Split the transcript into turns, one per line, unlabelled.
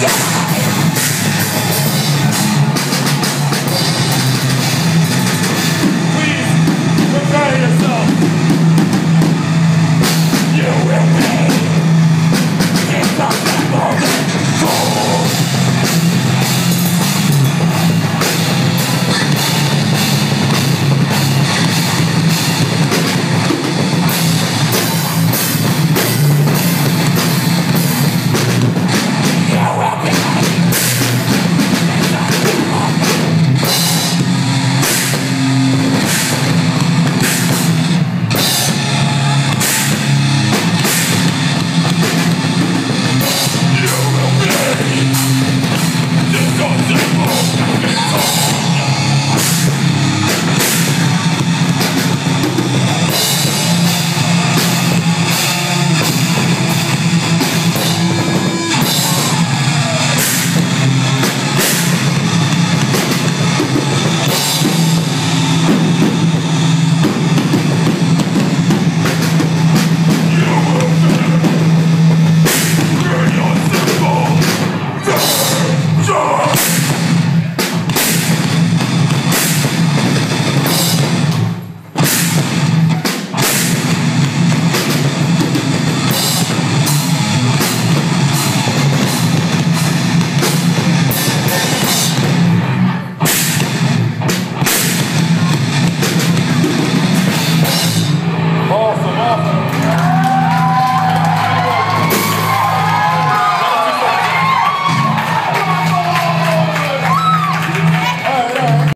Yeah.